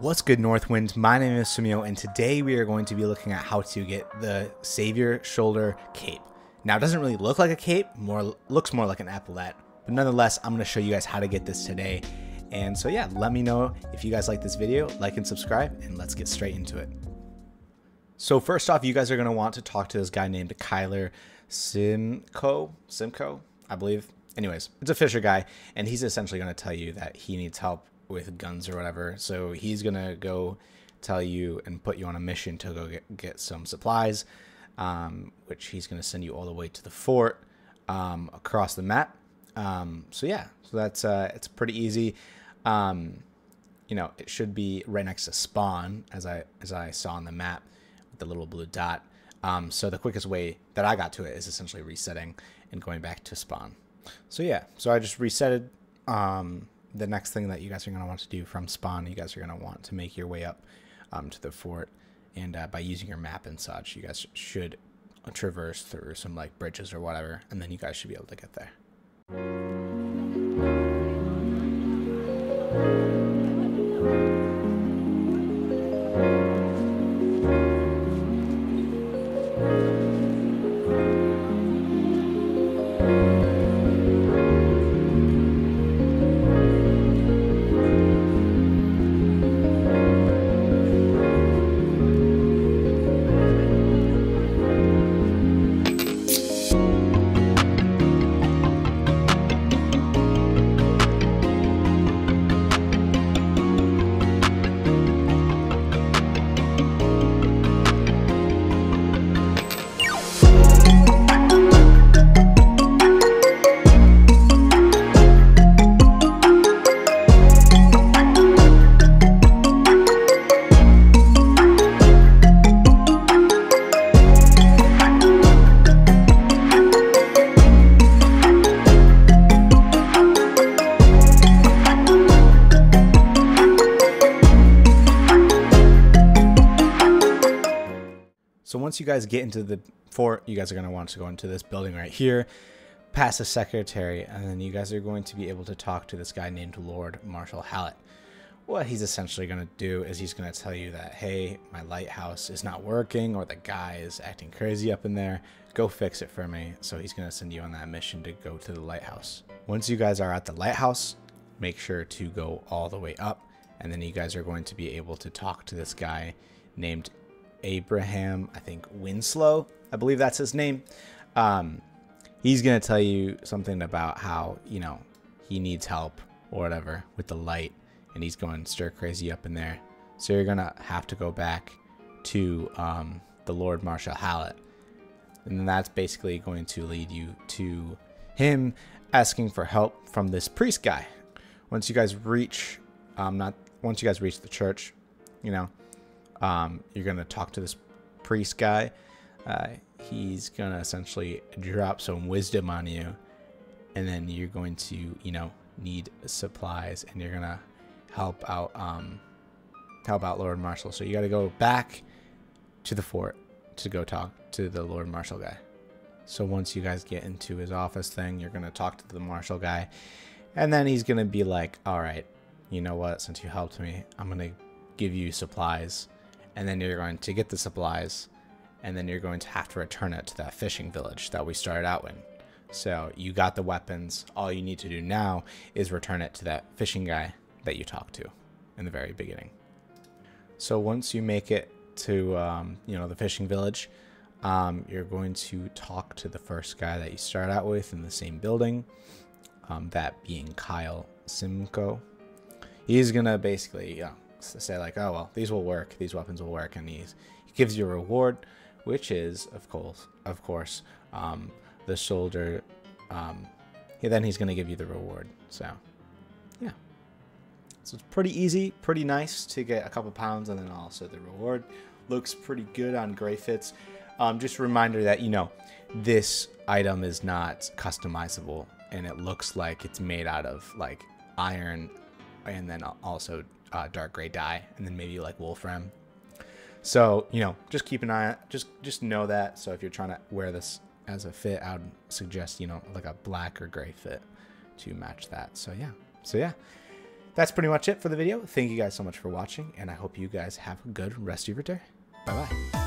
What's good, Northwind? My name is Sumio, and today we are going to be looking at how to get the Savior Shoulder Cape. Now, it doesn't really look like a cape, more looks more like an epaulette, but nonetheless, I'm going to show you guys how to get this today. And so yeah, let me know if you guys like this video, like and subscribe, and let's get straight into it. So first off, you guys are going to want to talk to this guy named Kyler Simcoe, Simcoe, I believe. Anyways, it's a fisher guy, and he's essentially going to tell you that he needs help with guns or whatever. So he's to go tell you and put you on a mission to go get, get some supplies, um, which he's to send you all the way to the fort um, across the map. Um, so yeah, so that's uh, it's pretty easy. Um, you know, it should be right next to spawn, as I as I saw on the map with the little blue dot. Um, so the quickest way that I got to it is essentially resetting and going back to spawn. So yeah, so I just resetted. Um, the next thing that you guys are going to want to do from spawn, you guys are going to want to make your way up um, to the fort. And uh, by using your map and such, you guys should traverse through some like bridges or whatever, and then you guys should be able to get there. So once you guys get into the fort, you guys are going to want to go into this building right here, past the secretary, and then you guys are going to be able to talk to this guy named Lord Marshall Hallett. What he's essentially going to do is he's going to tell you that, hey, my lighthouse is not working, or the guy is acting crazy up in there. Go fix it for me. So he's going to send you on that mission to go to the lighthouse. Once you guys are at the lighthouse, make sure to go all the way up, and then you guys are going to be able to talk to this guy named Abraham, I think Winslow, I believe that's his name. Um, he's gonna tell you something about how you know he needs help or whatever with the light, and he's going stir crazy up in there. So you're gonna have to go back to um, the Lord Marshal Hallett, and that's basically going to lead you to him asking for help from this priest guy. Once you guys reach, um, not once you guys reach the church, you know, um, you're going to talk to this priest guy. Uh, he's going to essentially drop some wisdom on you. And then you're going to, you know, need supplies and you're going to help out, um, help out Lord Marshall. So you got to go back to the fort to go talk to the Lord Marshall guy. So once you guys get into his office thing, you're going to talk to the Marshall guy. And then he's going to be like, all right, you know what? Since you helped me, I'm going to give you supplies and then you're going to get the supplies and then you're going to have to return it to that fishing village that we started out in. So you got the weapons. All you need to do now is return it to that fishing guy that you talked to in the very beginning. So once you make it to um, you know the fishing village, um, you're going to talk to the first guy that you start out with in the same building. Um, that being Kyle Simcoe. He's gonna basically know, say like, oh well, these will work, these weapons will work, and he's, he gives you a reward, which is of course, of course, um, the soldier. Um, then he's gonna give you the reward. So, yeah. So it's pretty easy, pretty nice to get a couple pounds, and then also the reward looks pretty good on Greyfits. Um, just a reminder that you know this item is not customizable, and it looks like it's made out of like iron, and then also uh, dark gray dye, and then maybe like wolfram. So you know, just keep an eye. Just just know that. So if you're trying to wear this as a fit, I would suggest you know like a black or gray fit to match that. So yeah. So yeah. that's pretty much it for the video. Thank you guys so much for watching, and I hope you guys have a good rest of your day. Bye bye.